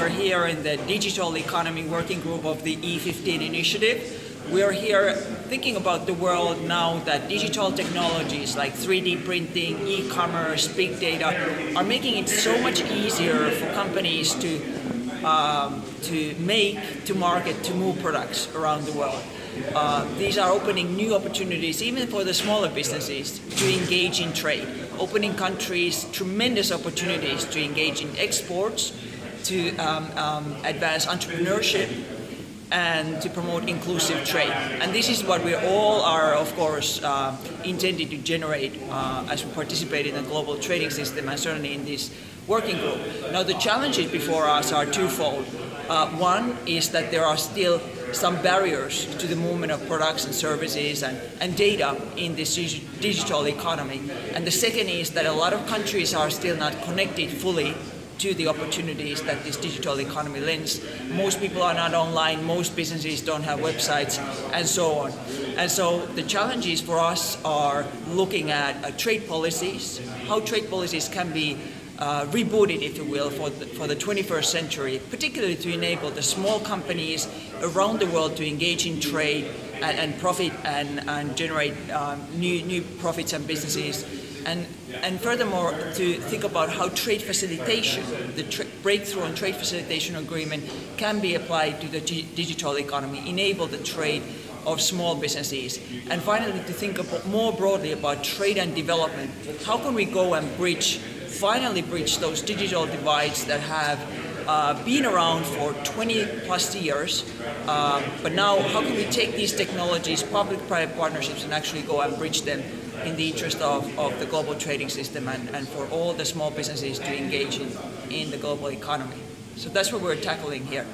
We're here in the Digital Economy Working Group of the E15 initiative. We're here thinking about the world now that digital technologies like 3D printing, e-commerce, big data are making it so much easier for companies to um, to make, to market, to move products around the world. Uh, these are opening new opportunities, even for the smaller businesses, to engage in trade, opening countries tremendous opportunities to engage in exports, to um, um, advance entrepreneurship, and to promote inclusive trade. And this is what we all are, of course, uh, intended to generate uh, as we participate in the global trading system and certainly in this working group. Now, the challenges before us are twofold. Uh, one is that there are still some barriers to the movement of products and services and, and data in this digital economy. And the second is that a lot of countries are still not connected fully to the opportunities that this digital economy lends. Most people are not online, most businesses don't have websites, and so on. And so the challenges for us are looking at uh, trade policies, how trade policies can be uh, rebooted, if you will, for the, for the 21st century, particularly to enable the small companies around the world to engage in trade and, and profit and, and generate um, new, new profits and businesses and, and furthermore, to think about how trade facilitation, the tra breakthrough on trade facilitation agreement, can be applied to the digital economy, enable the trade of small businesses. And finally, to think more broadly about trade and development. How can we go and bridge, finally bridge those digital divides that have uh, been around for 20 plus years, uh, but now how can we take these technologies, public-private partnerships, and actually go and bridge them in the interest of, of the global trading system and, and for all the small businesses to engage in, in the global economy. So that's what we're tackling here.